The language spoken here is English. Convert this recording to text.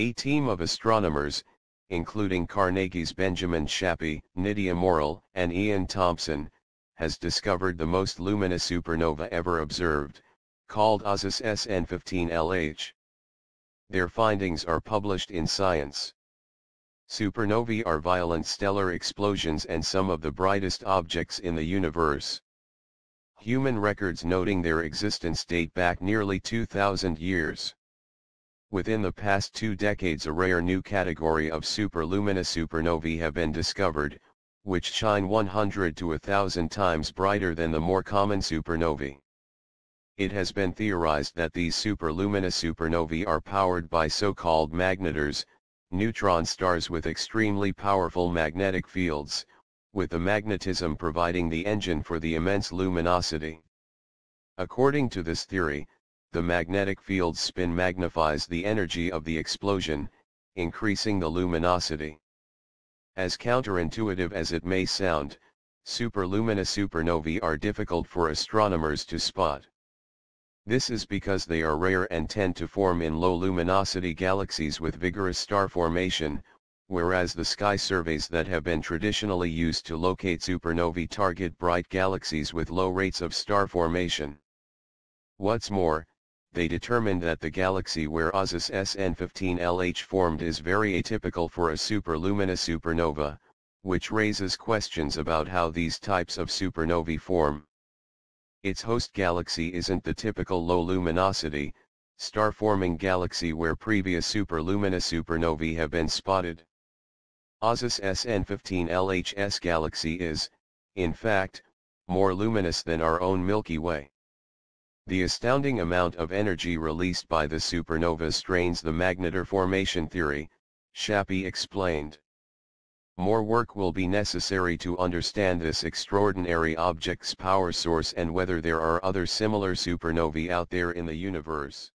A team of astronomers, including Carnegie's Benjamin Shappee, Nidia Morrell, and Ian Thompson, has discovered the most luminous supernova ever observed, called ASAS-SN-15lh. Their findings are published in Science. Supernovae are violent stellar explosions and some of the brightest objects in the universe. Human records noting their existence date back nearly 2,000 years. Within the past two decades a rare new category of superluminous supernovae have been discovered, which shine 100 to 1000 times brighter than the more common supernovae. It has been theorized that these superluminous supernovae are powered by so-called magnetars, neutron stars with extremely powerful magnetic fields, with the magnetism providing the engine for the immense luminosity. According to this theory, the magnetic field's spin magnifies the energy of the explosion, increasing the luminosity. As counterintuitive as it may sound, superluminous supernovae are difficult for astronomers to spot. This is because they are rare and tend to form in low luminosity galaxies with vigorous star formation, whereas the sky surveys that have been traditionally used to locate supernovae target bright galaxies with low rates of star formation. What's more, they determined that the galaxy where ASAS-SN-15lh formed is very atypical for a superluminous supernova, which raises questions about how these types of supernovae form. Its host galaxy isn't the typical low luminosity, star-forming galaxy where previous superluminous supernovae have been spotted. ASAS-SN-15lh's galaxy is, in fact, more luminous than our own Milky Way. The astounding amount of energy released by the supernova strains the magnetar formation theory, Shappee explained. More work will be necessary to understand this extraordinary object's power source and whether there are other similar supernovae out there in the universe.